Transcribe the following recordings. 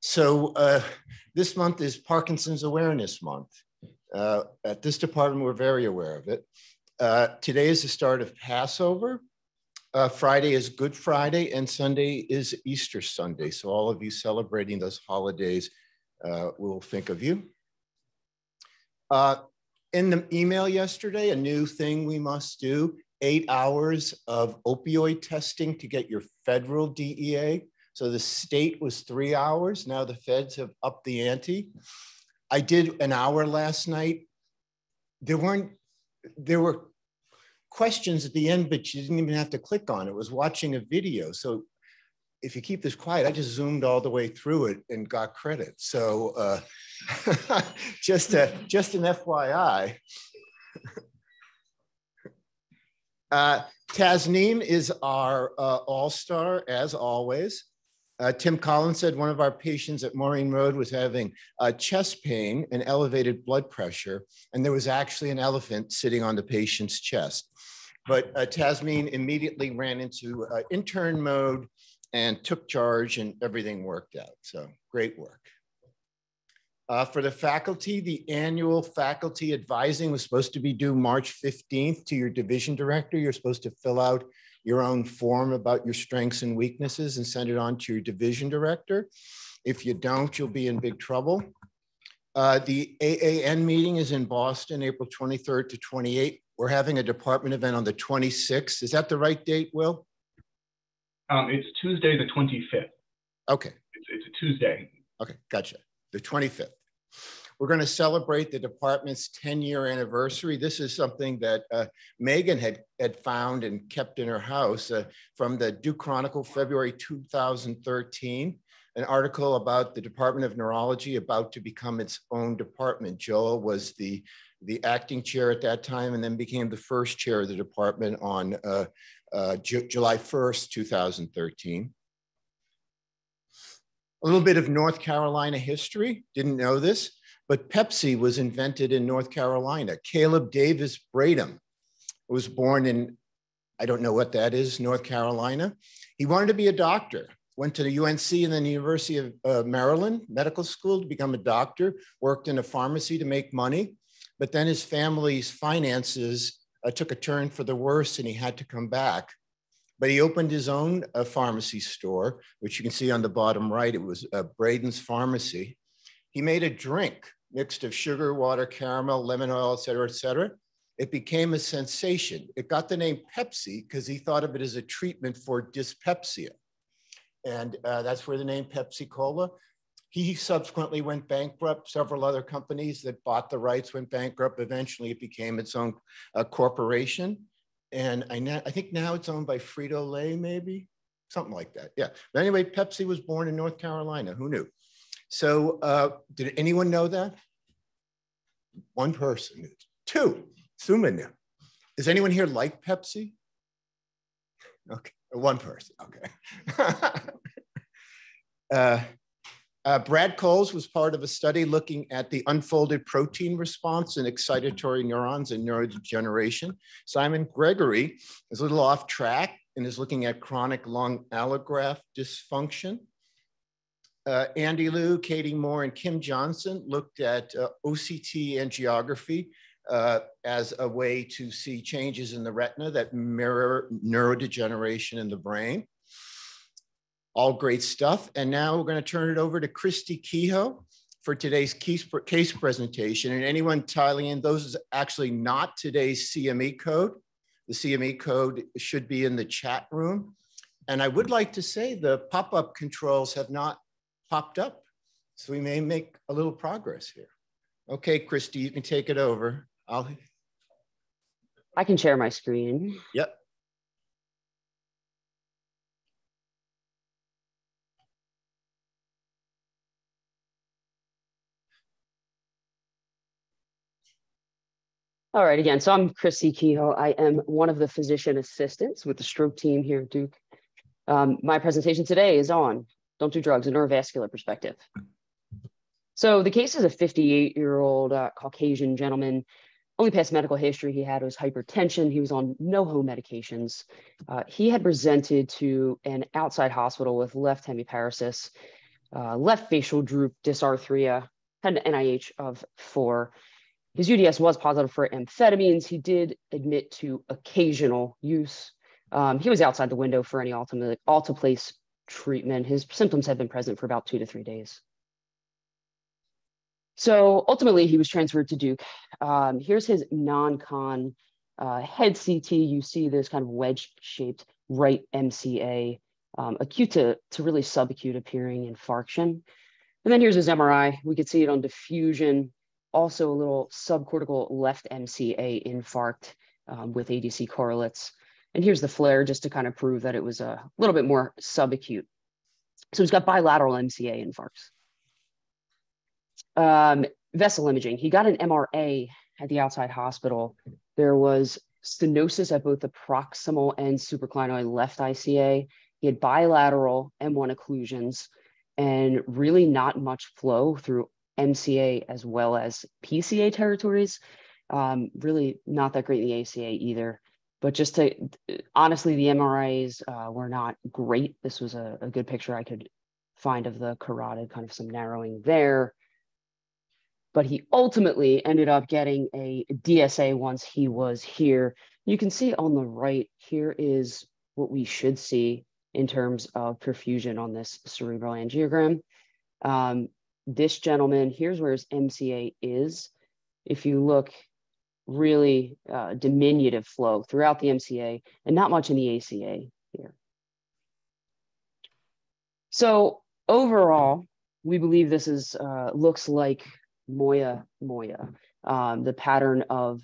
So uh, this month is Parkinson's Awareness Month. Uh, at this department, we're very aware of it. Uh, today is the start of Passover. Uh, Friday is Good Friday, and Sunday is Easter Sunday. So all of you celebrating those holidays, uh, we'll think of you. Uh, in the email yesterday, a new thing we must do, eight hours of opioid testing to get your federal DEA. So the state was three hours. Now the feds have upped the ante. I did an hour last night. There weren't, there were questions at the end, but you didn't even have to click on it. It was watching a video. So if you keep this quiet, I just zoomed all the way through it and got credit. So uh, just, a, just an FYI. uh, Tasneem is our uh, all-star, as always. Uh, Tim Collins said one of our patients at Morreene Road was having uh, chest pain and elevated blood pressure, and there was actually an elephant sitting on the patient's chest. But uh, Tasmin immediately ran into uh, intern mode and took charge, and everything worked out. So great work. Uh, for the faculty, the annual faculty advising was supposed to be due March 15th to your division director. You're supposed to fill out your own form about your strengths and weaknesses and send it on to your division director. If you don't, you'll be in big trouble. Uh, the AAN meeting is in Boston, April 23rd to 28th. We're having a department event on the 26th. Is that the right date, Will? Um, it's Tuesday, the 25th. Okay. It's, it's a Tuesday. Okay, gotcha. The 25th. We're going to celebrate the department's 10 year anniversary. This is something that uh, Megan had, had found and kept in her house uh, from the Duke Chronicle, February 2013, an article about the Department of Neurology about to become its own department. Joel was the, the acting chair at that time and then became the first chair of the department on uh, uh July 1st, 2013. A little bit of North Carolina history, didn't know this but Pepsi was invented in North Carolina. Caleb Davis Bradham was born in, I don't know what that is, North Carolina. He wanted to be a doctor, went to the UNC and then the University of uh, Maryland Medical School to become a doctor, worked in a pharmacy to make money, but then his family's finances uh, took a turn for the worse and he had to come back. But he opened his own uh, pharmacy store, which you can see on the bottom right. It was uh, Bradham's Pharmacy. He made a drink mixed of sugar, water, caramel, lemon oil, et cetera, et cetera. It became a sensation. It got the name Pepsi because he thought of it as a treatment for dyspepsia. And uh, that's where the name Pepsi Cola. He subsequently went bankrupt. Several other companies that bought the rights went bankrupt. Eventually, it became its own uh, corporation. And I, I think now it's owned by Frito Lay, maybe something like that. Yeah. But anyway, Pepsi was born in North Carolina. Who knew? So uh, did anyone know that? One person. Two. Suma knew. Is anyone here like Pepsi? Okay, one person. Okay. uh, uh, Brad Coles was part of a study looking at the unfolded protein response in excitatory neurons and neurodegeneration. Simon Gregory is a little off track and is looking at chronic lung allograft dysfunction. Uh, Andy Liu, Katie Moore, and Kim Johnson looked at uh, OCT angiography uh, as a way to see changes in the retina that mirror neurodegeneration in the brain. All great stuff. And now we're going to turn it over to Kristi Kehoe for today's case, case presentation. And anyone tiling in, those is actually not today's CME code. The CME code should be in the chat room. And I would like to say the pop-up controls have not popped up. So we may make a little progress here. Okay, Kristi, you can take it over. I'll. I can share my screen. Yep. All right, again, so I'm Kristi Kehoe. I am one of the physician assistants with the stroke team here at Duke. Um, my presentation today is on don't do drugs, a neurovascular perspective. So the case is a 58 year old uh, Caucasian gentleman. Only past medical history he had was hypertension. He was on no home medications. Uh, he had presented to an outside hospital with left hemiparesis. uh, left facial droop, dysarthria, had an NIH of four. His UDS was positive for amphetamines. He did admit to occasional use. Um, he was outside the window for any ultimate alteplase treatment. His symptoms had been present for about two to three days. So ultimately, he was transferred to Duke. Um, here's his non-con uh, head CT. You see this kind of wedge-shaped right MCA, um, acute to, to really subacute appearing infarction. And then here's his MRI. We could see it on diffusion, also a little subcortical left MCA infarct um, with ADC correlates. And here's the FLAIR just to kind of prove that it was a little bit more subacute. So he's got bilateral MCA infarcts. Um, vessel imaging, he got an MRA at the outside hospital. There was stenosis at both the proximal and supraclinoid left ICA. He had bilateral M1 occlusions and really not much flow through MCA as well as PCA territories. Um, really not that great in the ACA either. But just to honestly, the MRIs uh, were not great. This was a, a, good picture I could find of the carotid, kind of some narrowing there. But he ultimately ended up getting a DSA once he was here. You can see on the right, here is what we should see in terms of perfusion on this cerebral angiogram. Um, this gentleman, here's where his MCA is. If you look really uh, diminutive flow throughout the MCA and not much in the ACA here. So overall, we believe this is uh, looks like Moya Moya, um, the pattern of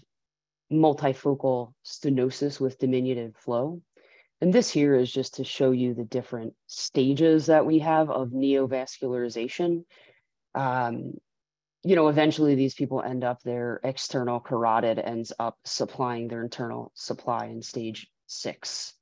multifocal stenosis with diminutive flow. And this here is just to show you the different stages that we have of neovascularization. Um, you know, eventually these people end up, their external carotid ends up supplying their internal supply in stage six.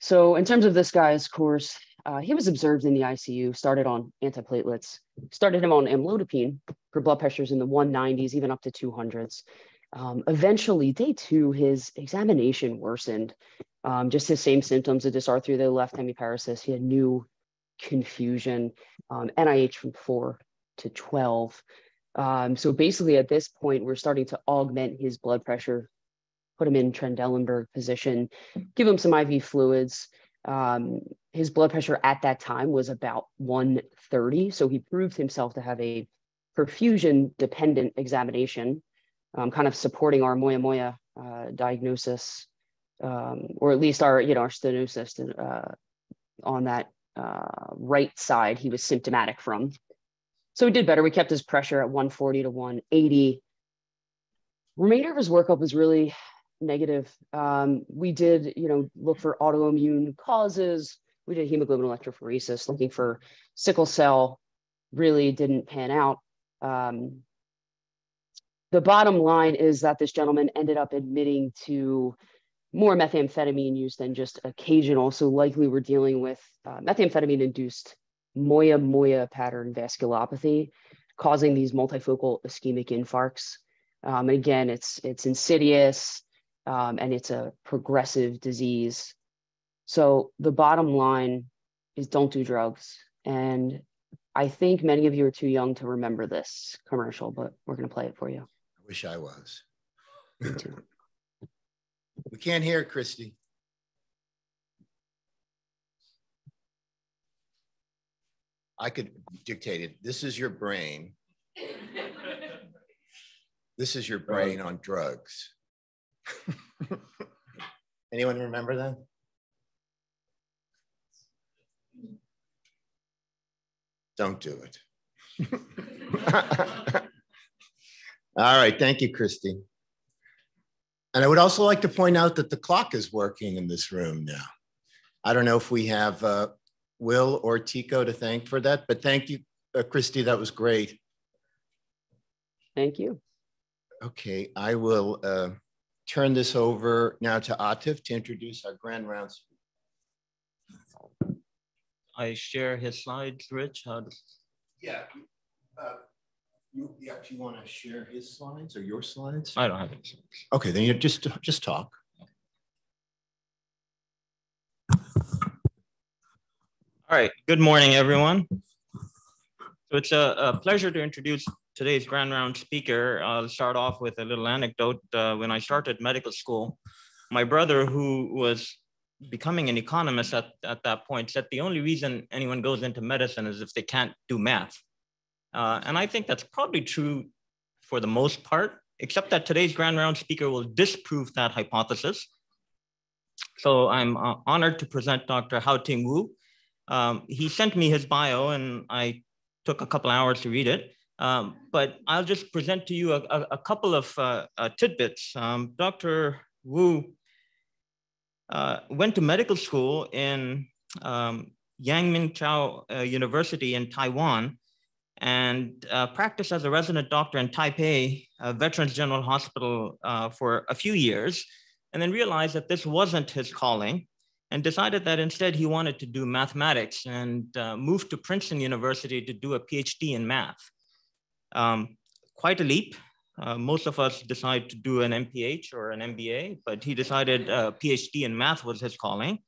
So in terms of this guy's course, uh, he was observed in the ICU, started on antiplatelets, started him on amlodipine for blood pressures in the 190s, even up to 200s. Um, eventually, day two, his examination worsened. Um, just his same symptoms of dysarthria, the left hemiparesis. He had new confusion, um, NIH from four to 12. Um, so basically at this point, we're starting to augment his blood pressure, put him in Trendelenburg position, give him some IV fluids. Um, his blood pressure at that time was about 130. So he proved himself to have a perfusion dependent examination, um, kind of supporting our Moya Moya uh, diagnosis, um, or at least our, you know, our stenosis uh, on that uh, right side he was symptomatic from. So he did better. We kept his pressure at 140 to 180. Remainder of his workup was really negative. Um, we did, you know, look for autoimmune causes. We did hemoglobin electrophoresis, looking for sickle cell. Really didn't pan out. Um, the bottom line is that this gentleman ended up admitting to more methamphetamine use than just occasional. So likely we're dealing with uh, methamphetamine induced Moya Moya pattern vasculopathy, causing these multifocal ischemic infarcts. Um, and again, it's it's insidious um, and it's a progressive disease. So the bottom line is don't do drugs. And I think many of you are too young to remember this commercial, but we're going to play it for you. I wish I was. we can't hear Kristi. I could dictate it. This is your brain. this is your brain on drugs. Anyone remember that? Don't do it. All right, thank you, Kristi. And I would also like to point out that the clock is working in this room now. I don't know if we have uh, Will or Tico to thank for that. But thank you, uh, Kristi. That was great. Thank you. Okay, I will uh, turn this over now to Atif to introduce our grand rounds. I share his slides, Rich. How does... Yeah. Uh, you, yeah, do you want to share his slides or your slides? I don't have any slides. Okay, then you just just talk. All right, good morning, everyone. So it's a, a pleasure to introduce today's Grand Round speaker. I'll start off with a little anecdote. Uh, when I started medical school, my brother, who was becoming an economist at, at that point, said the only reason anyone goes into medicine is if they can't do math. Uh, and I think that's probably true for the most part, except that today's Grand Round speaker will disprove that hypothesis. So I'm uh, honored to present Dr. Hau-Tieng Wu. Um, he sent me his bio and I took a couple hours to read it. Um, but I'll just present to you a, a, a couple of uh, uh, tidbits. Um, Dr. Wu uh, went to medical school in um, Yang Chao uh, University in Taiwan and uh, practiced as a resident doctor in Taipei Veterans General Hospital uh, for a few years, and then realized that this wasn't his calling and decided that instead he wanted to do mathematics and uh, moved to Princeton University to do a PhD in math. Um, quite a leap. Uh, most of us decide to do an MPH or an MBA, but he decided a uh, PhD in math was his calling.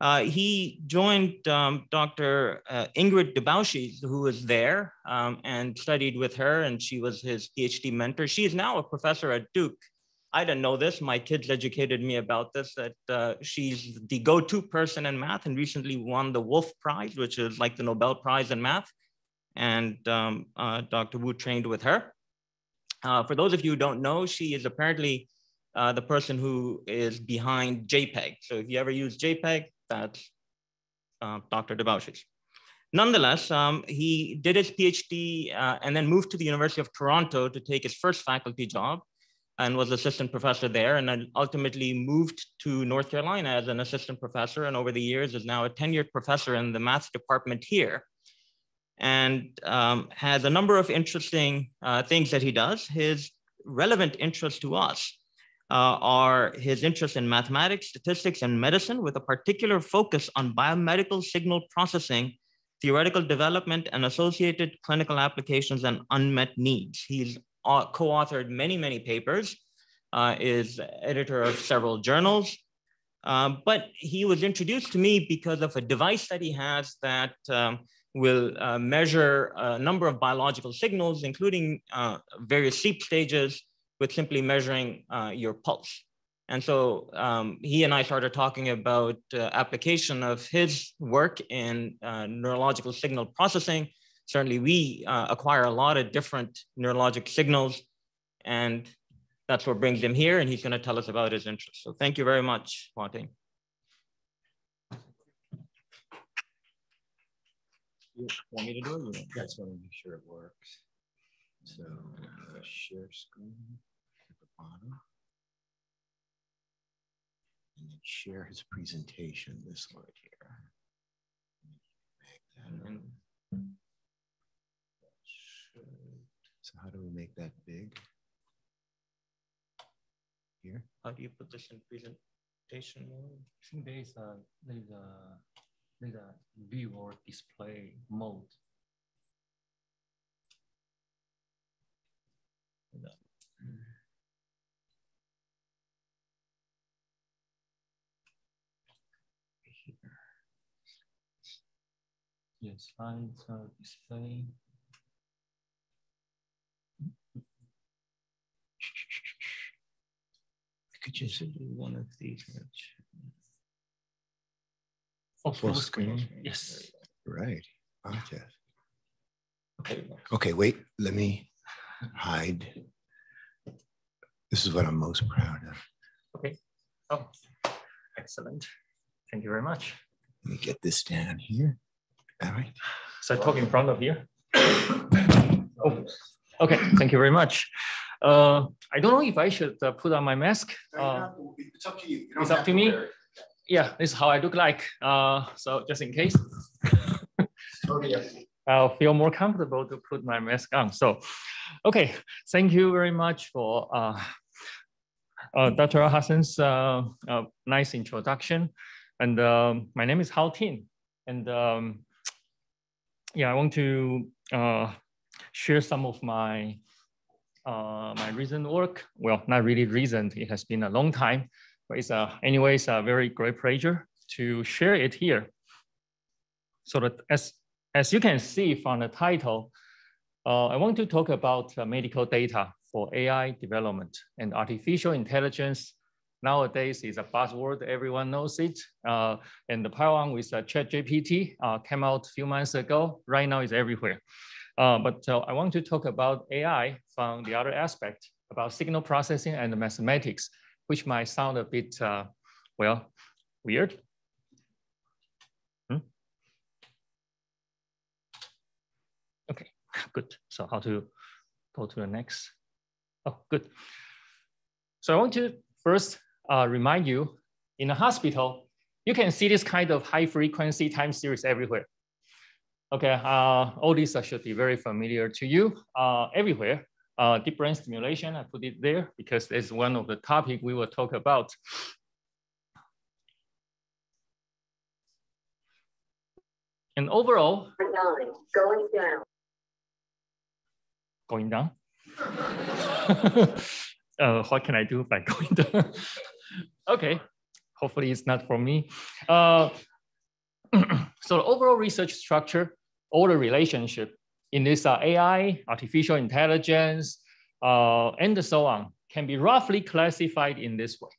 Uh, he joined um, Dr. Uh, Ingrid Daubechies, who was there um, and studied with her, and she was his PhD mentor. She is now a professor at Duke I didn't know this. My kids educated me about this, that uh, she's the go-to person in math and recently won the Wolf Prize, which is like the Nobel Prize in math. And um, uh, Dr. Wu trained with her. Uh, for those of you who don't know, she is apparently uh, the person who is behind JPEG. So if you ever use JPEG, that's uh, Dr. Daubechies. Nonetheless, um, he did his PhD uh, and then moved to the University of Toronto to take his first faculty job and was assistant professor there and then ultimately moved to North Carolina as an assistant professor and over the years is now a tenured professor in the math department here and um, has a number of interesting uh, things that he does. His relevant interests to us uh, are his interest in mathematics, statistics, and medicine with a particular focus on biomedical signal processing, theoretical development, and associated clinical applications and unmet needs. He's co-authored many, many papers, uh, is editor of several journals. Um, but he was introduced to me because of a device that he has that um, will uh, measure a number of biological signals, including uh, various sleep stages, with simply measuring uh, your pulse. And so um, he and I started talking about uh, application of his work in uh, neurological signal processing certainly we uh, acquire a lot of different neurologic signals and that's what brings him here and he's going to tell us about his interests. So thank you very much, Martin. You want me to do it? Yeah, I just want to make sure it works. So uh, share screen at the bottom. And then share his presentation, this one here. Make that so how do we make that big? Here? How do you put this in presentation mode? I think there is a there's a there's a view or display mode. Yes, slides are display. Could just do one of these. Oh, Full screen? Yes. Right. Okay. Okay. Okay, wait, let me hide. This is what I'm most proud of. Okay. Oh, excellent. Thank you very much. Let me get this down here. All right. So I talk in front of you. oh, okay. Thank you very much. Uh, I don't know if I should uh, put on my mask. Uh, it's up to you. you it's up to me. Yeah, this is how I look like. Uh, so just in case. I'll feel more comfortable to put my mask on. So, okay, thank you very much for uh, uh, Dr. Hassan's uh, uh, nice introduction. And um, my name is Hau Tieng. And um, yeah, I want to uh, share some of my my recent work. Well, not really recent, it has been a long time, but it's uh, anyways a very great pleasure to share it here. so that as, as you can see from the title, uh, I want to talk about uh, medical data for AI development and artificial intelligence. Nowadays is a buzzword, everyone knows it. Uh, and the power with uh, ChatGPT uh, came out a few months ago. Right now it's everywhere. Uh, but uh, I want to talk about AI from the other aspect about signal processing and mathematics, which might sound a bit, uh, well, weird. Hmm? Okay, good. So how to go to the next? Oh, good. So I want to first uh, remind you, in a hospital, you can see this kind of high frequency time series everywhere. Okay, uh, all these are should be very familiar to you uh, everywhere. Uh, deep brain stimulation, I put it there because it's one of the topic we will talk about. And overall, Nine, going down. Going down? uh, what can I do by going down? okay, hopefully it's not for me. Uh, so the overall research structure, all the relationship in this uh, AI, artificial intelligence, uh, and so on can be roughly classified in this way.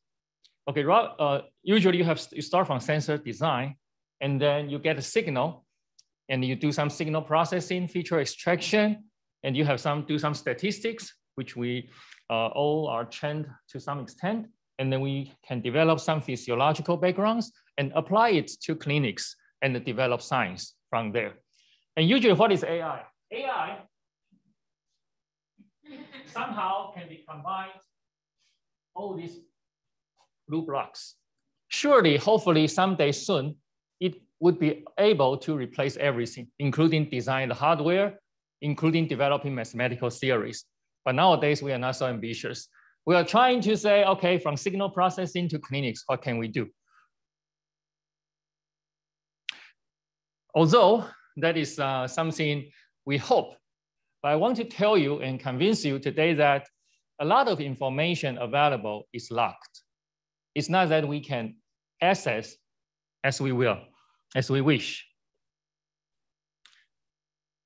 Okay, uh, usually you have you start from sensor design, and then you get a signal, and you do some signal processing, feature extraction, and you have some do some statistics, which we uh, all are trained to some extent, and then we can develop some physiological backgrounds and apply it to clinics and develop science from there. And usually what is AI? AI somehow can be combined all these blue blocks. Surely, hopefully someday soon, it would be able to replace everything, including design the hardware, including developing mathematical theories. But nowadays we are not so ambitious. We are trying to say, okay, from signal processing to clinics, what can we do? Although that is uh, something we hope, but I want to tell you and convince you today that a lot of information available is locked. It's not that we can access as we will, as we wish.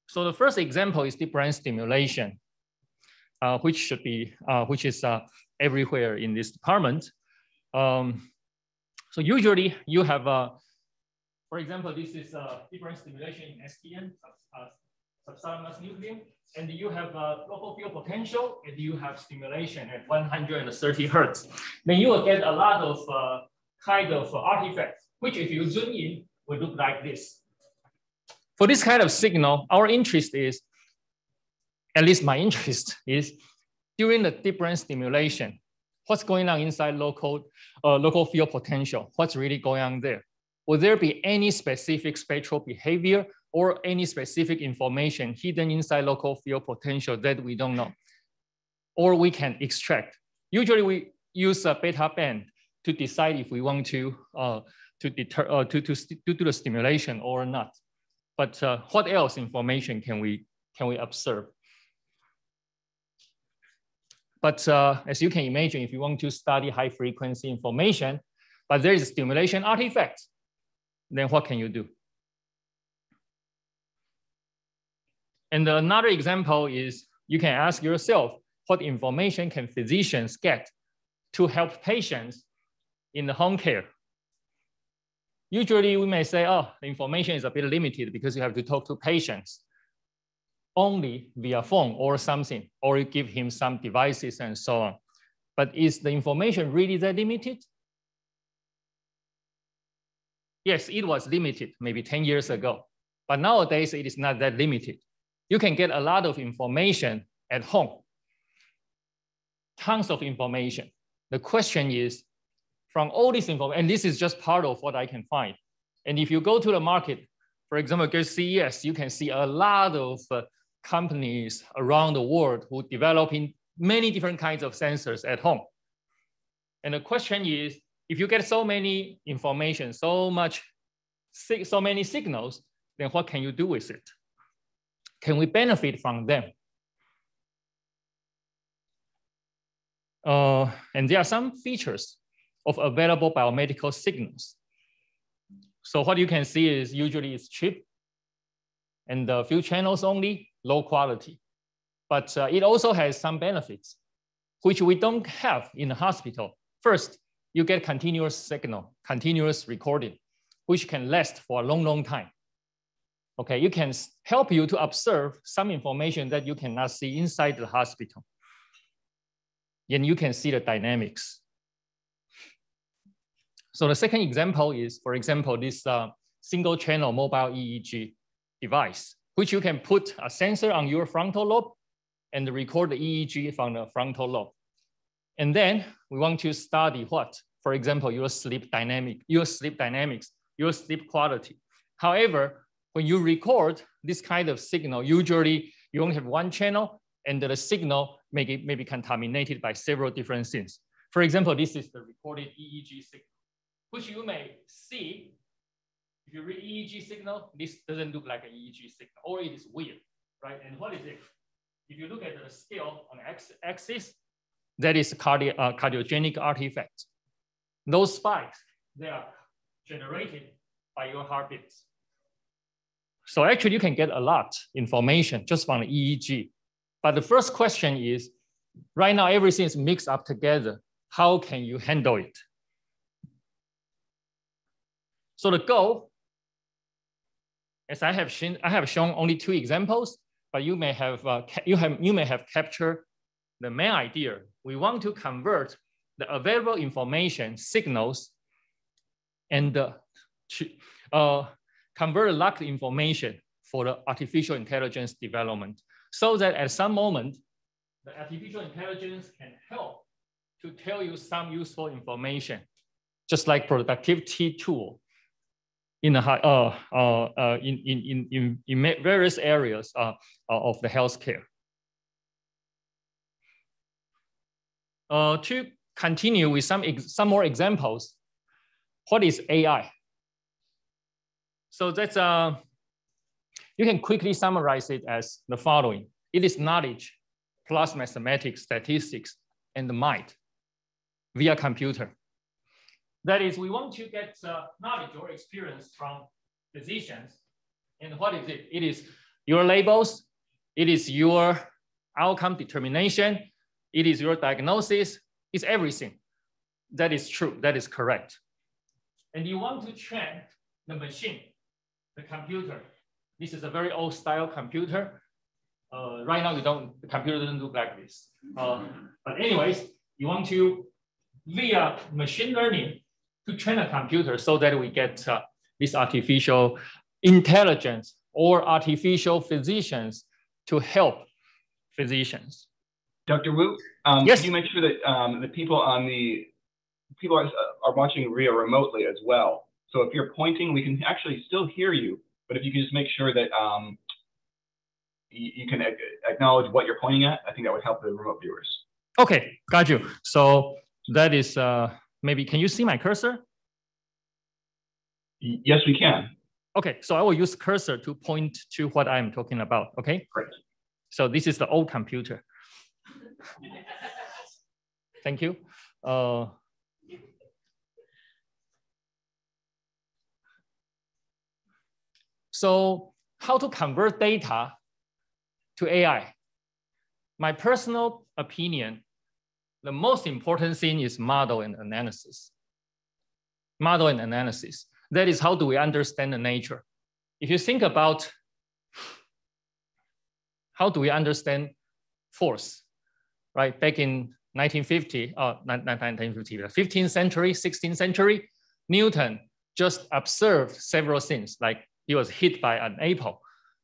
So the first example is deep brain stimulation, uh, which should be, uh, which is uh, everywhere in this department. Um, so usually you have a for example, this is a deep brain stimulation in STN, uh, subthalamus nucleus, and you have a local field potential, and you have stimulation at 130 hertz. Then you will get a lot of uh, kind of artifacts, which if you zoom in, will look like this. For this kind of signal, our interest is, at least my interest is, during the deep brain stimulation, what's going on inside local, uh, local field potential? What's really going on there? Will there be any specific spectral behavior or any specific information hidden inside local field potential that we don't know? Or we can extract. Usually we use a beta band to decide if we want to, uh, to, deter, uh, to, to, to do the stimulation or not. But uh, what else information can we, can we observe? But uh, as you can imagine, if you want to study high frequency information, but there is stimulation artifact, then what can you do? And another example is you can ask yourself, what information can physicians get to help patients in the home care? Usually we may say, oh, the information is a bit limited because you have to talk to patients only via phone or something, or you give him some devices and so on. But is the information really that limited? Yes, it was limited maybe 10 years ago, but nowadays it is not that limited. You can get a lot of information at home, tons of information. The question is, from all this information, and this is just part of what I can find. And if you go to the market, for example, go CES, you can see a lot of uh, companies around the world who developing many different kinds of sensors at home. And the question is, if you get so many information, so much, so many signals, then what can you do with it? Can we benefit from them? Uh, and there are some features of available biomedical signals. So what you can see is usually it's cheap and a few channels only, low quality. But uh, it also has some benefits, which we don't have in the hospital. First, you get continuous signal, continuous recording, which can last for a long, long time. Okay, you can help you to observe some information that you cannot see inside the hospital. And you can see the dynamics. So the second example is, for example, this uh, single channel mobile EEG device, which you can put a sensor on your frontal lobe and record the EEG from the frontal lobe. And then we want to study what? For example, your sleep dynamic, your sleep dynamics, your sleep quality. However, when you record this kind of signal, usually you only have one channel and the signal may, be, may be contaminated by several different things. For example, this is the recorded EEG signal, which you may see if you read EEG signal, this doesn't look like an EEG signal, or it is weird, right? And what is it? If you look at the scale on the axis, that is uh, cardiogenic artifact. Those spikes, they are generated by your heartbeats. So actually you can get a lot information just from the EEG. But the first question is, right now everything is mixed up together. How can you handle it? So the goal, as I have shown, I have shown only two examples, but you may have uh, you have you may have captured the main idea. We want to convert the available information signals and uh, to, uh, convert locked information for the artificial intelligence development so that at some moment, the artificial intelligence can help to tell you some useful information, just like productivity tool in, the, uh, uh, uh, in, in, in, in various areas uh, uh, of the healthcare. Uh, to continue with some, some more examples, what is AI? So that's, uh, you can quickly summarize it as the following. It is knowledge plus mathematics, statistics, and the mind via computer. That is, we want to get uh, knowledge or experience from physicians. And what is it? It is your labels, it is your outcome determination, it is your diagnosis, it's everything. That is true, that is correct. And you want to train the machine, the computer. This is a very old style computer. Uh, right now, you don't, the computer doesn't look like this. Uh, but anyways, you want to, via machine learning, to train a computer so that we get uh, this artificial intelligence or artificial physicians to help physicians. Dr. Wu, um, yes. can you make sure that um, the people on the people are, are watching RIA remotely as well? So if you're pointing, we can actually still hear you, but if you can just make sure that um, you, you, can acknowledge what you're pointing at, I think that would help the remote viewers. Okay, got you. So that is uh, maybe, can you see my cursor? Yes, we can. Okay, so I will use cursor to point to what I'm talking about, okay? Great. So this is the old computer. Thank you. Uh, so how to convert data to AI? My personal opinion the most important thing is model and analysis. Model and analysis. That is how do we understand the nature. If you think about how do we understand force, right? Back in 1950, uh, 1950, 15th century, 16th century, Newton just observed several things, like he was hit by an apple.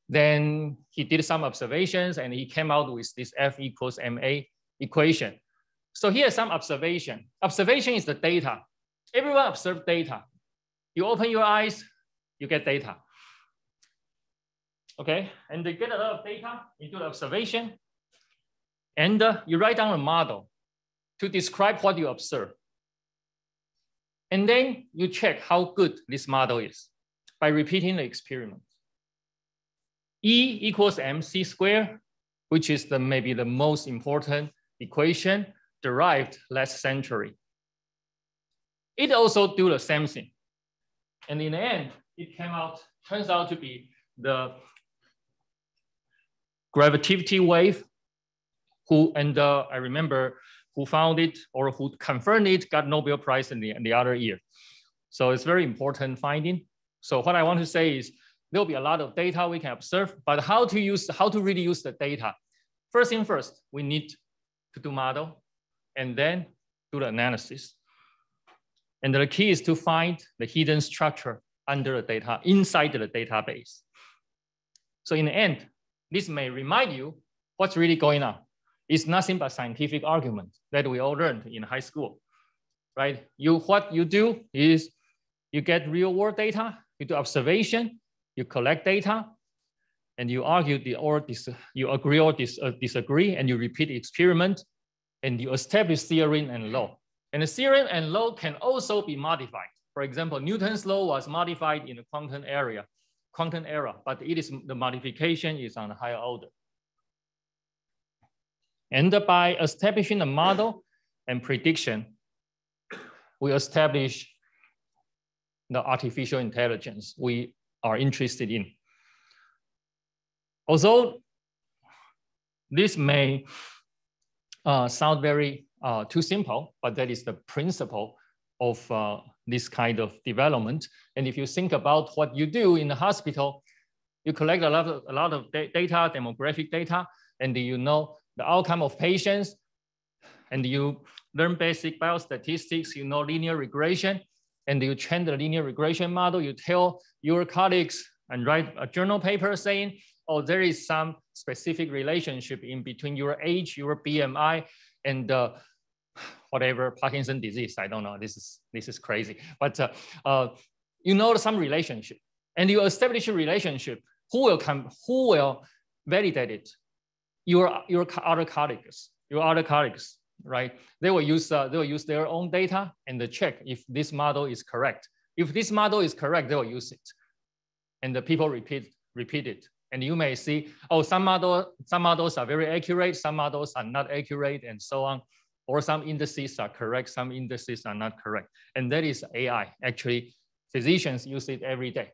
Then he did some observations and he came out with this F equals ma equation. So here's some observation. Observation is the data. Everyone observe data. You open your eyes, you get data. Okay, and they get a lot of data into the observation, and uh, you write down a model to describe what you observe. And then you check how good this model is by repeating the experiment. E equals mc squared, which is the maybe the most important equation derived last century. It also do the same thing. And in the end, it came out, turns out to be the gravitativity wave, who, and uh, I remember who found it or who confirmed it got Nobel Prize in the, in the other year. So it's very important finding. So what I want to say is there'll be a lot of data we can observe, but how to use, how to really use the data. First thing first, we need to do model and then do the analysis. And the key is to find the hidden structure under the data, inside the database. So in the end, this may remind you what's really going on. It's nothing but scientific argument that we all learned in high school, right? You, what you do is you get real world data, you do observation, you collect data, and you argue the, or dis, you agree or dis, uh, disagree, and you repeat the experiment, and you establish theorem and law. And the theorem and law can also be modified. For example, Newton's law was modified in the quantum area, quantum era, but it is the modification is on a higher order. And by establishing a model and prediction, we establish the artificial intelligence we are interested in. Although this may uh, sound very uh, too simple, but that is the principle of uh, this kind of development. And if you think about what you do in the hospital, you collect a lot of, a lot of data, demographic data, and you know the outcome of patients, and you learn basic biostatistics, you know linear regression, and you train the linear regression model, you tell your colleagues and write a journal paper saying, oh, there is some specific relationship in between your age, your BMI, and uh, whatever Parkinson disease. I don't know. This is this is crazy. But uh, uh, you know some relationship, and you establish a relationship. Who will come? Who will validate it? Your your other colleagues. Your other colleagues right? They will use uh, they will use their own data and check if this model is correct. If this model is correct, they will use it, and the people repeat repeat it. And you may see, oh, some model some models are very accurate, some models are not accurate, and so on. Or some indices are correct, some indices are not correct. And that is AI. Actually, physicians use it every day.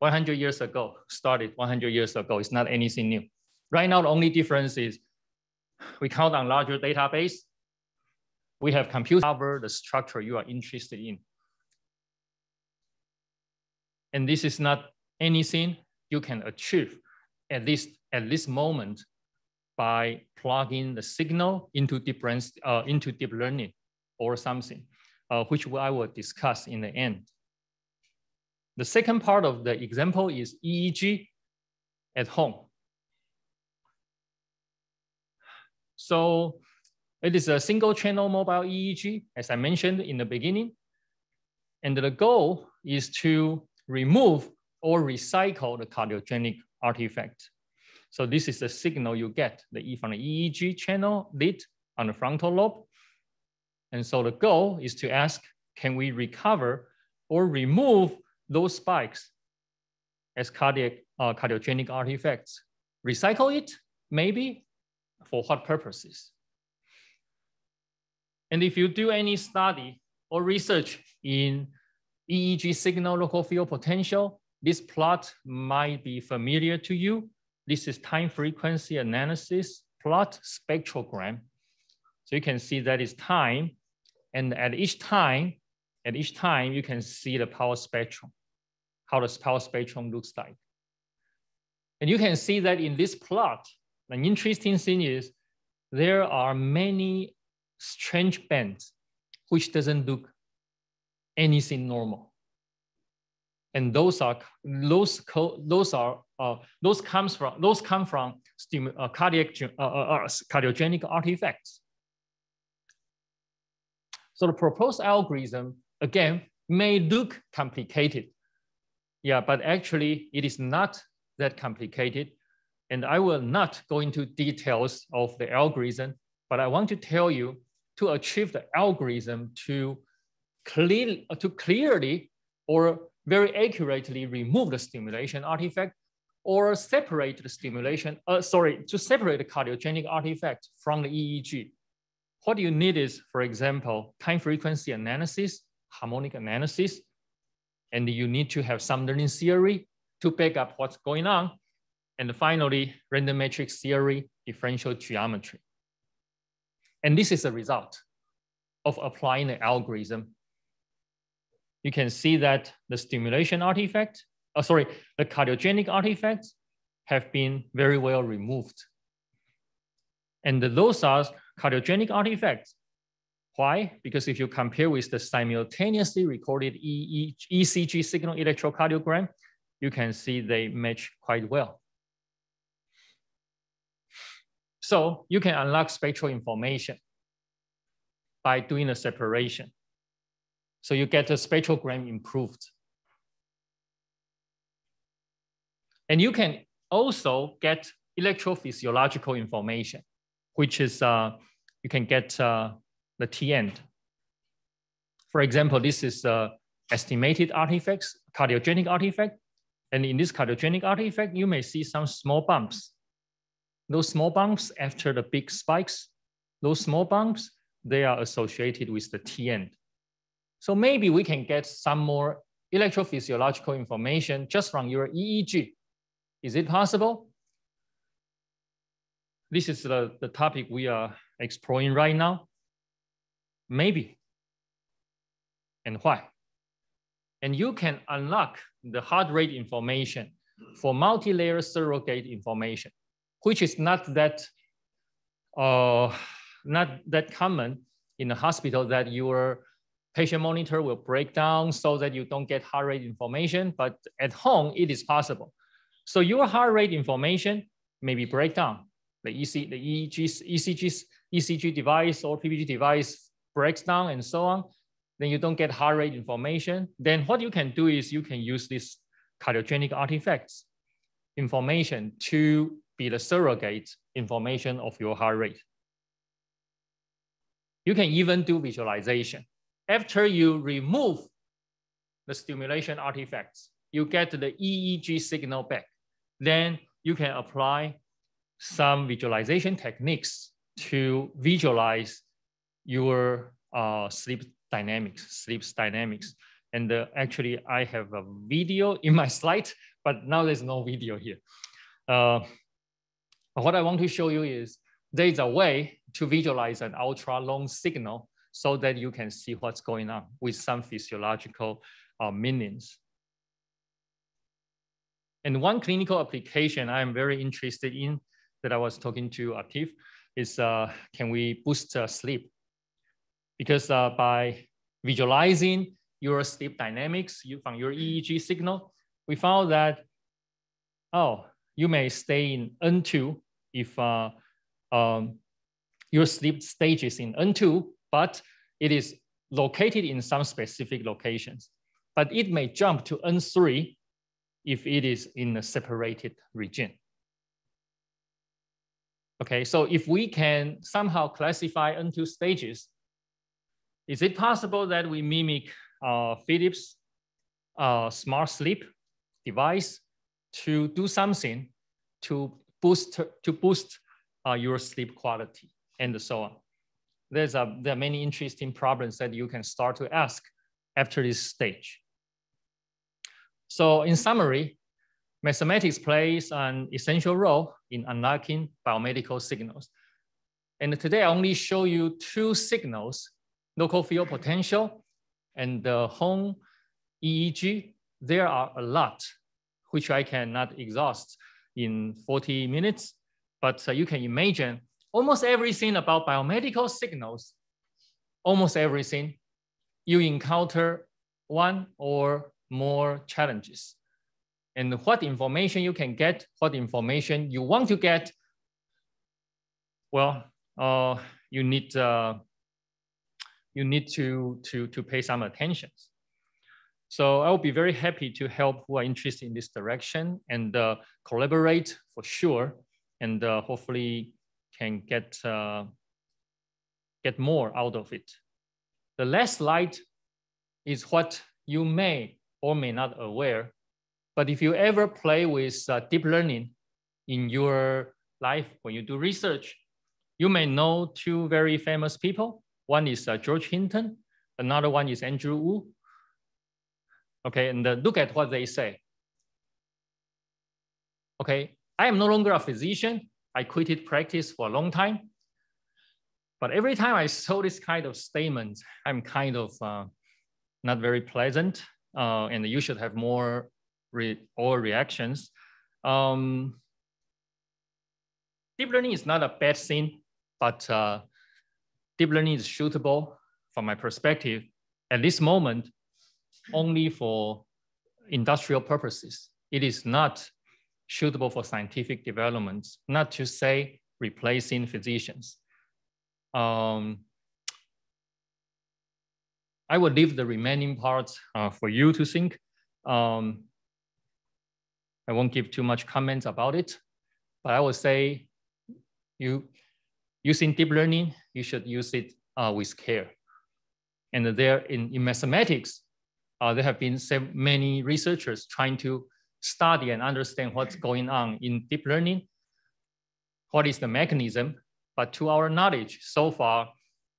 100 years ago, started 100 years ago. It's not anything new. Right now, the only difference is we count on larger database we have computer cover the structure you are interested in. And this is not anything you can achieve at least at this moment by plugging the signal into deep, uh, into deep learning or something, uh, which I will discuss in the end. The second part of the example is EEG at home. So it is a single channel mobile EEG, as I mentioned in the beginning. And the goal is to remove or recycle the cardiogenic artifact. So this is the signal you get the, E from the EEG channel lit on the frontal lobe. And so the goal is to ask, can we recover or remove those spikes as cardiac uh, cardiogenic artifacts? Recycle it, maybe, for what purposes? And if you do any study or research in EEG signal local field potential, this plot might be familiar to you. This is time frequency analysis plot spectrogram. So you can see that is time. And at each time, at each time, you can see the power spectrum, how the power spectrum looks like. And you can see that in this plot, an interesting thing is there are many strange bands, which doesn't look anything normal. And those are those those are uh, those comes from those come from uh, cardiac uh, uh, uh, cardiogenic artifacts. So the proposed algorithm again may look complicated, yeah, but actually it is not that complicated. And I will not go into details of the algorithm, but I want to tell you to achieve the algorithm to, clear, to clearly or very accurately remove the stimulation artifact or separate the stimulation, uh, sorry, to separate the cardiogenic artifact from the EEG. What you need is, for example, time frequency analysis, harmonic analysis, and you need to have some learning theory to back up what's going on. And finally, random matrix theory, differential geometry. And this is a result of applying the algorithm. You can see that the stimulation artifact, oh, sorry, the cardiogenic artifacts have been very well removed. And those are cardiogenic artifacts. Why? Because if you compare with the simultaneously recorded ECG signal electrocardiogram, you can see they match quite well. So you can unlock spectral information by doing a separation. So you get the spectrogram improved. And you can also get electrophysiological information, which is uh, you can get uh, the T end. For example, this is the estimated artifacts, cardiogenic artifact. And in this cardiogenic artifact, you may see some small bumps. Those small bumps after the big spikes, those small bumps, they are associated with the T end. So maybe we can get some more electrophysiological information just from your EEG. Is it possible? This is the, the topic we are exploring right now. Maybe. And why? And you can unlock the heart rate information for multi-layer surrogate information, which is not that, uh, not that common in the hospital that your patient monitor will break down so that you don't get heart rate information, but at home it is possible. So your heart rate information may be breakdown. The EC, the EEG, ECG, ECG device or PPG device breaks down and so on, then you don't get heart rate information. Then what you can do is you can use this cardiogenic artifacts information to be the surrogate information of your heart rate. You can even do visualization. After you remove the stimulation artifacts, you get the EEG signal back. Then you can apply some visualization techniques to visualize your uh, sleep dynamics, sleep dynamics. And uh, actually, I have a video in my slide, but now there's no video here. Uh, what I want to show you is there's a way to visualize an ultra long signal so that you can see what's going on with some physiological uh, meanings. And one clinical application I'm very interested in that I was talking to Atif is uh, can we boost uh, sleep? because uh, by visualizing your sleep dynamics you, from your EEG signal, we found that, oh, you may stay in N2 if uh, um, your sleep stage is in N2, but it is located in some specific locations. But it may jump to N3 if it is in a separated region. Okay, so if we can somehow classify N2 stages is it possible that we mimic uh, Philips uh, smart sleep device to do something to boost, to boost uh, your sleep quality and so on? There's a, there are many interesting problems that you can start to ask after this stage. So in summary, mathematics plays an essential role in unlocking biomedical signals. And today I only show you two signals local field potential, and the home EEG, there are a lot, which I cannot exhaust in 40 minutes, but uh, you can imagine almost everything about biomedical signals, almost everything, you encounter one or more challenges. And what information you can get, what information you want to get, well, uh, you need uh, you need to, to, to pay some attention. So I will be very happy to help who are interested in this direction and uh, collaborate for sure, and uh, hopefully can get, uh, get more out of it. The last slide is what you may or may not aware, but if you ever play with uh, deep learning in your life when you do research, you may know two very famous people. One is uh, George Hinton, another one is Andrew Wu. Okay, and uh, look at what they say. Okay, I am no longer a physician. I quitted practice for a long time. But every time I saw this kind of statement, I'm kind of uh, not very pleasant. Uh, and you should have more re or reactions. Um, deep learning is not a bad thing, but uh, deep learning is suitable from my perspective at this moment only for industrial purposes. It is not suitable for scientific development, not to say replacing physicians. Um, I will leave the remaining parts uh, for you to think. Um, I won't give too much comments about it, but I will say you using deep learning, you should use it uh, with care. And there in, in mathematics, uh, there have been many researchers trying to study and understand what's going on in deep learning, what is the mechanism, but to our knowledge, so far,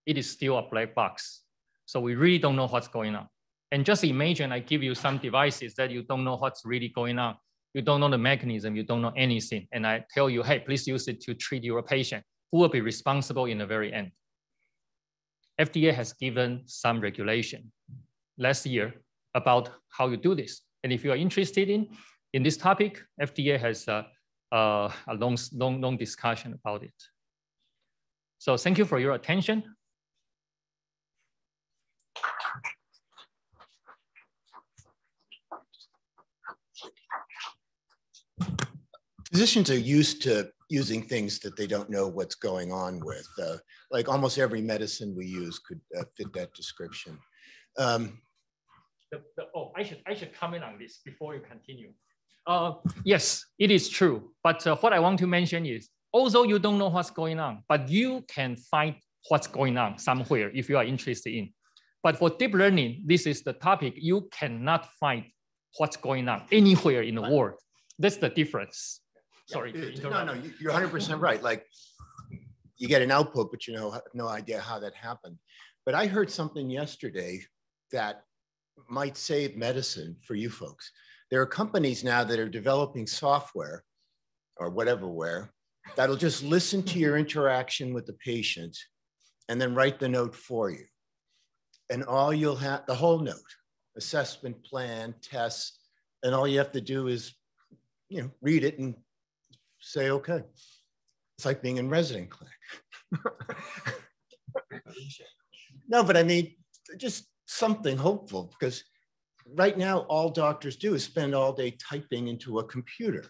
it is still a black box. So we really don't know what's going on. And just imagine I give you some devices that you don't know what's really going on. You don't know the mechanism, you don't know anything. And I tell you, hey, please use it to treat your patient. Who will be responsible in the very end? FDA has given some regulation last year about how you do this. And if you are interested in, in this topic, FDA has a, a, a long, long, long discussion about it. So thank you for your attention. Physicians are used to using things that they don't know what's going on with. Uh, like almost every medicine we use could uh, fit that description. Um, the, the, oh, I should, I should comment on this before you continue. Uh, yes, it is true. But uh, what I want to mention is, although you don't know what's going on, but you can find what's going on somewhere if you are interested in. But for deep learning, this is the topic. You cannot find what's going on anywhere in the world. That's the difference. Sorry. Yeah, no, no, you're 100% right. Like you get an output, but you know no idea how that happened. But I heard something yesterday that might save medicine for you folks. There are companies now that are developing software or whatever where that'll just listen to your interaction with the patient and then write the note for you. And all you'll have, the whole note, assessment plan, tests, and all you have to do is, you know, read it and say, okay. It's like being in resident clinic. no, but I mean, just something hopeful because right now all doctors do is spend all day typing into a computer.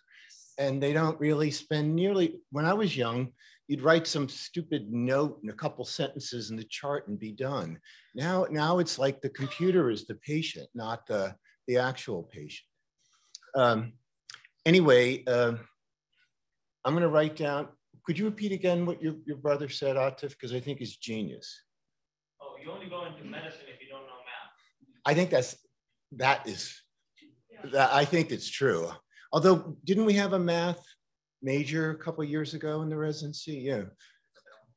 And they don't really spend nearly when i was young you'd write some stupid note and a couple sentences in the chart and be done. Now now it's like the computer is the patient not the the actual patient. Um, anyway uh, i'm going to write down could you repeat again what your, your brother said atif? Because i think it's genius. Oh you only go into medicine I think that's that is that I think it's true. Although, didn't we have a math major a couple years ago in the residency? Yeah,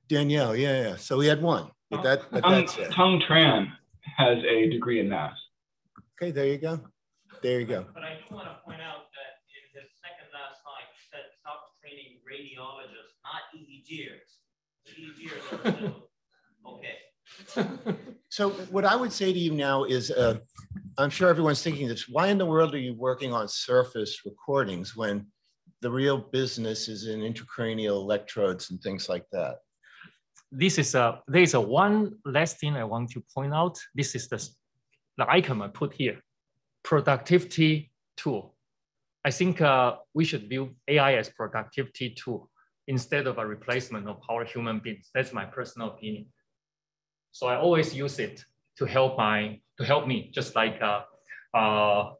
Danielle. Yeah, yeah. So we had one, but that but that's it. Tung Tran has a degree in math. Okay, there you go. There you go. But I do want to point out that in his second last slide, he said stop training radiologists, not EEGers. EEGers are still okay so what I would say to you now is, uh, I'm sure everyone's thinking this, why in the world are you working on surface recordings when the real business is in intracranial electrodes and things like that? This is a, there is a one last thing I want to point out. This is the, the icon I put here, productivity tool. I think uh, we should view AI as productivity tool instead of a replacement of our human beings. That's my personal opinion. So I always use it to help my to help me, just like uh, uh,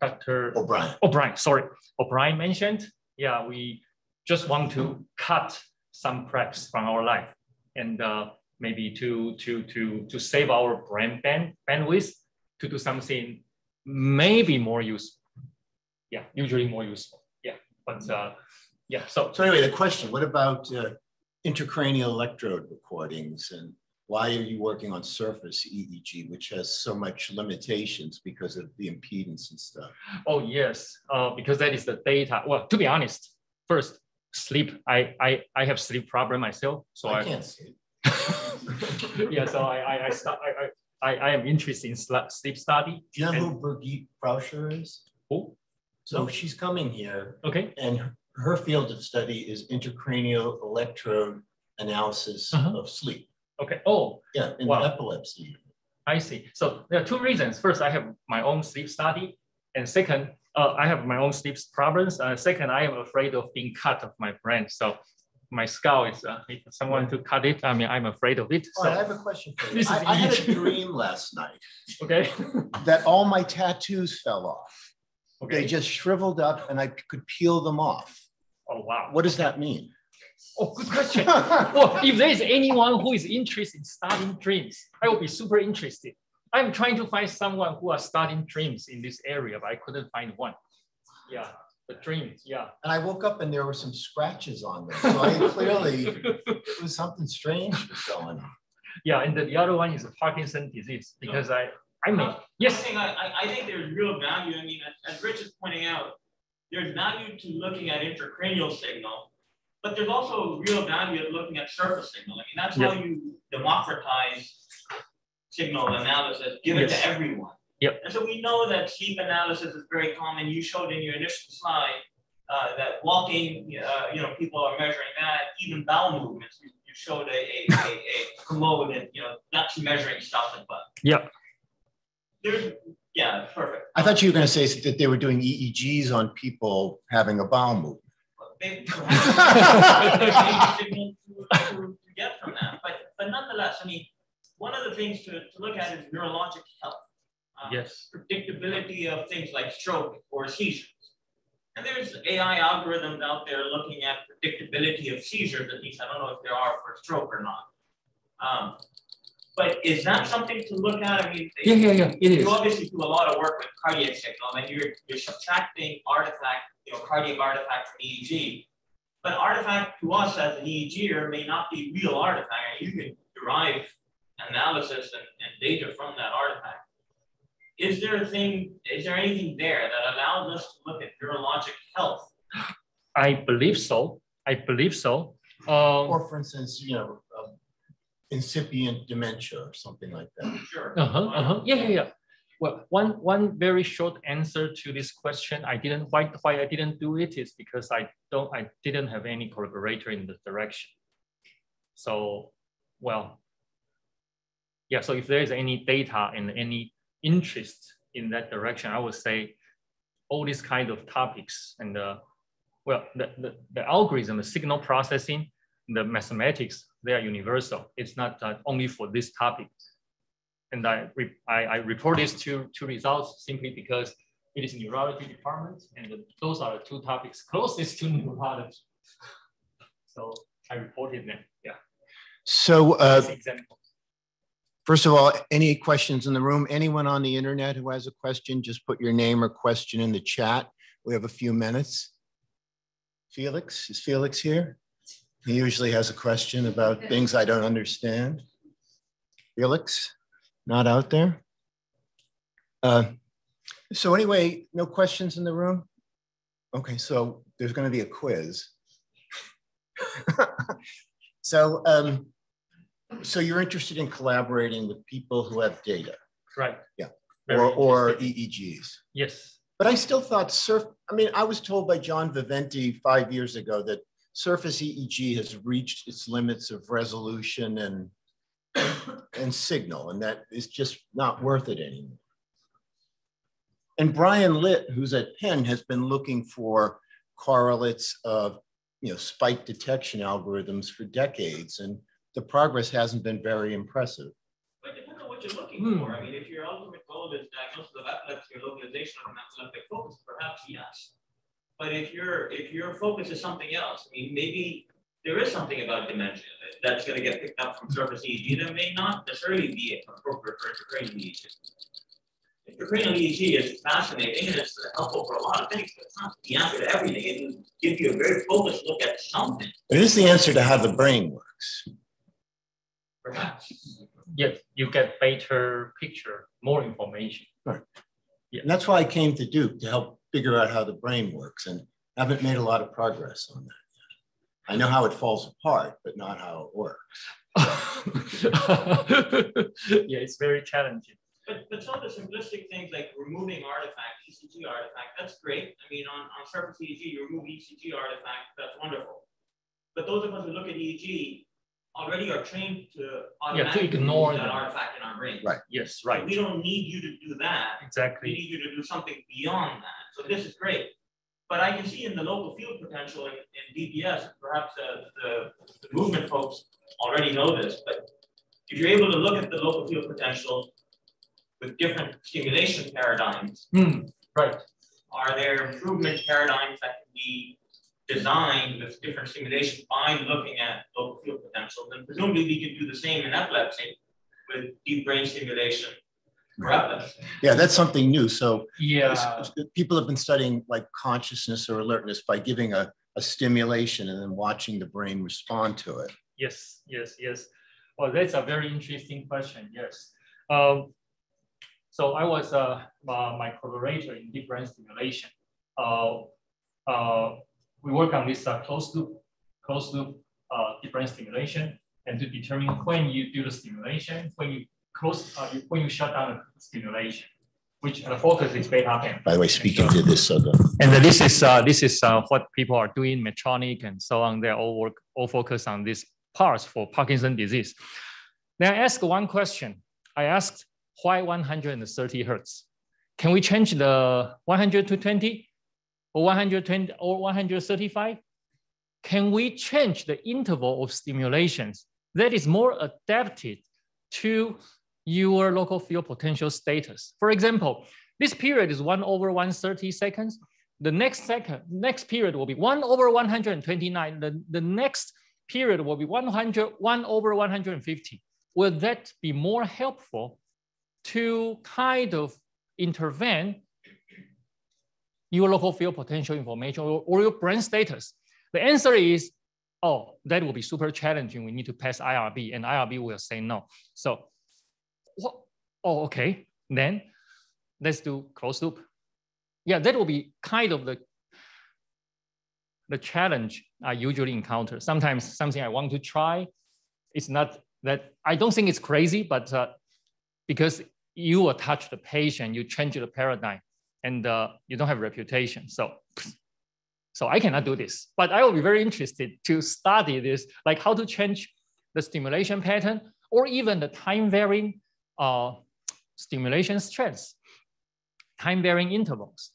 Dr. O'Brien. O'Brien, sorry, O'Brien mentioned. Yeah, we just want to cut some cracks from our life, and uh, maybe to to to to save our brain band bandwidth to do something maybe more useful. Yeah, usually more useful. Yeah, but uh, yeah. So so anyway, the question: What about uh, intracranial electrode recordings and why are you working on surface EEG, which has so much limitations because of the impedance and stuff? Oh, yes, uh, because that is the data. Well, to be honest, first sleep. I I I have sleep problem myself, so I, I can't see. yeah. So I I I, start, I, I I am interested in sleep study. Do you know And- who Brigitte Frauscher is? Oh, So she's coming here okay. and her field of study is intracranial electrode analysis Uh-huh. of sleep. Okay. Oh, Yeah, in Wow. epilepsy. I see. So there are two reasons. First, I have my own sleep study, and second, uh, I have my own sleep problems. Uh, second, I am afraid of being cut of my brain. So my skull is, uh, if someone to cut it, I mean, I'm afraid of it. All right, I have a question for you. This is I, I had a dream last night okay. that all my tattoos fell off. Okay. They just shriveled up and I could peel them off. Oh, wow. What does that mean? Oh, good question. well, if there is anyone who is interested in studying dreams, I will be super interested. I'm trying to find someone who are studying dreams in this area, but I couldn't find one. Yeah, the dreams, yeah. And I woke up and there were some scratches on them. So I clearly, it was something strange was going on. Yeah, and the, the other one is Parkinson disease because I, I mean, I yes, think I, I, I think there's real value. I mean, as, as Rich is pointing out, there's value to looking at intracranial signal, but there's also real value of looking at surface signal. I mean, that's how you democratize signal analysis, give it to everyone. Yep. And so we know that sleep analysis is very common. You showed in your initial slide uh, that walking, uh, you know, people are measuring that, even bowel movements. You, you showed a, a, a, a commode and, you know, that's measuring stuff and but. yeah, There's, yeah, perfect. I thought you were going to say that they were doing EEGs on people having a bowel movement. They have signal to, to, to get from that, but but nonetheless, I mean, one of the things to, to look at is neurologic health. uh, yes, Predictability of things like stroke or seizures. And there's AI algorithms out there looking at predictability of seizures, at least I don't know if there are for stroke or not. Um, but is that something to look at? I mean, yeah, yeah, yeah, it is. you obviously do a lot of work with cardiac signal and you're, you're subtracting artifact, you know, cardiac artifact from EEG. But artifact to us as an EEGer may not be real artifact. You can derive analysis and, and data from that artifact. Is there a thing, is there anything there that allows us to look at neurologic health? I believe so. I believe so. Um, Or for instance, you know, um, incipient dementia or something like that. Sure. Uh-huh, uh-huh. Yeah, yeah, yeah. Well, one one very short answer to this question, I didn't why why I didn't do it is because I don't I didn't have any collaborator in the direction. So, well, yeah. So if there is any data and any interest in that direction, I would say all these kind of topics and the well the, the, the algorithm, the signal processing, the mathematics, they are universal. It's not uh, only for this topic and I, re I, I report these two, two results simply because it is neurology department and those are the two topics closest to neurology. So I reported them, yeah. So uh, first of all, any questions in the room? Anyone on the internet who has a question, just put your name or question in the chat. We have a few minutes. Felix, is Felix here? He usually has a question about things I don't understand. Felix, not out there? Uh, So anyway, no questions in the room? Okay, so there's going to be a quiz. So, um, so you're interested in collaborating with people who have data Right. Yeah. Very or, or. EEGs? Yes, But I still thought surf, I mean, I was told by John Viventi five years ago that surface EEG has reached its limits of resolution and, and signal, and that is just not worth it anymore. And Brian Litt, who's at Penn, has been looking for correlates of, you know, spike detection algorithms for decades, and the progress hasn't been very impressive. But it depends on what you're looking Hmm. for. I mean, if your ultimate goal is diagnosis of epilepsy or localization of an epileptic focus, perhaps yes. But if your if your focus is something else, I mean, maybe there is something about dementia that- that's going to get picked up from surface EEG that may not necessarily be appropriate for intracranial EEG. Intracranial EEG is fascinating and it's helpful for a lot of things, but it's not the answer to everything. It will give you a very focused look at something, It is the answer to how the brain works. perhaps. yes, you get better picture, more information. Right. And that's why I came to Duke to help figure out how the brain works. And Haven't made a lot of progress on that. Yet. I know how it falls apart, but not how it works. yeah, it's very challenging. But, but some of the simplistic things like removing artifact, ECG artifact, that's great. I mean, on, on surface EEG, you remove ECG artifact, that's wonderful. But those of us who look at EEG already are trained to automatically ignore that them. artifact in our brain. Right. Yes, So right. We don't need you to do that. Exactly. We need you to do something beyond that. So this is great. But I can see in the local field potential in, in DBS, perhaps the, the, the movement folks already know this, but if you're able to look at the local field potential with different stimulation paradigms, Hmm, right. are there improvement paradigms that can be designed with different stimulation by looking at local field potential? Then presumably we can do the same in epilepsy with deep brain stimulation for. Yeah, that's something new. So Yeah. s- s- people have been studying like consciousness or alertness by giving a, a stimulation and then watching the brain respond to it. Yes, yes, yes. Well, that's a very interesting question. Yes. Um, so I was uh, uh, my collaborator in deep brain stimulation. Uh, uh, we work on this uh, closed loop, closed loop uh, deep brain stimulation, and to determine when you do the stimulation, when you close, uh, when you shut down the stimulation, which the focus is beta band. By the way, speaking to this, so the, And then this is uh, this is uh, what people are doing, Medtronic and so on. They're all work all focus on these parts for Parkinson disease. Then I asked one question. I asked why 130 hertz? Can we change the 100 to 20 or 120 or 135? Can we change the interval of stimulations that is more adapted to your local field potential status? For example, this period is one over 130 seconds. The next second, next period will be one over 129. The, the next period will be 100, one over 150. Will that be more helpful to kind of intervene your local field potential information or, or your brain status? The answer is, oh, that will be super challenging. We need to pass IRB and IRB will say no. So? Oh, okay. Then let's do closed loop. Yeah, that will be kind of the, the challenge I usually encounter. Sometimes something I want to try, it's not that, I don't think it's crazy, but uh, because you will touch the patient, you change the paradigm and uh, you don't have reputation. So, so I cannot do this, but I will be very interested to study this, like how to change the stimulation pattern or even the time varying uh, stimulation strengths, time varying intervals,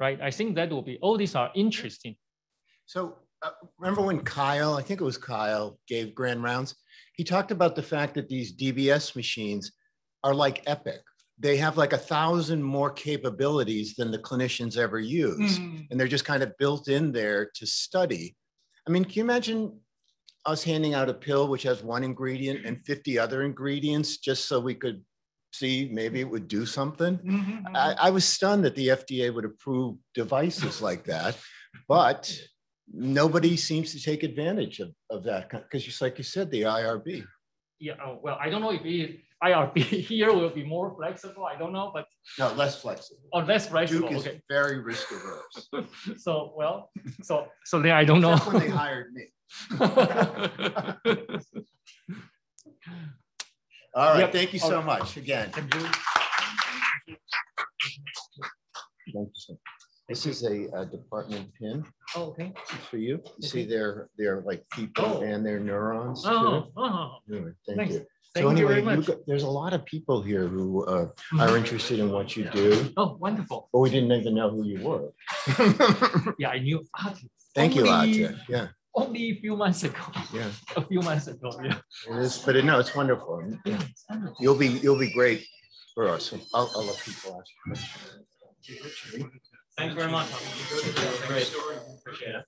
right? I think that will be, all these are interesting. So uh, remember when Kyle, I think it was Kyle, gave grand rounds? He talked about the fact that these DBS machines are like Epic. They have like a thousand more capabilities than the clinicians ever use. And they're just kind of built in there to study. I mean, can you imagine us handing out a pill which has one ingredient and 50 other ingredients just so we could see maybe it would do something? Mm-hmm. I, mm-hmm. I was stunned that the FDA would approve devices like that, but nobody seems to take advantage of, of that because just like you said, the IRB. Yeah, oh, well, I don't know if it, IRB here will be more flexible. I don't know, but No, less flexible. or less flexible. Duke is Okay. very risk averse. So, well, so, so then I don't know. Except when they hired me. All right, Yep. thank you so much again. Thank you. Thank you so- This is a, uh department pin Oh, okay. It's for you. You see, Okay. they're, they're like people Oh. and their neurons too. Oh, oh, Anyway, Thank thanks. you. So Thank you anyway, very you much. got- there's a lot of people here who uh, are interested in what you do, Oh, wonderful. but we didn't even know who you were. Yeah, I knew artists. Thank you, Only- Atif. Yeah, Only a few months ago, yeah. a few months ago, yeah. It is, but it- no, it's wonderful. Yeah. You'll be, you'll be great for us. I'll, I'll let people ask. questions. Thanks very much. Great. Appreciate it.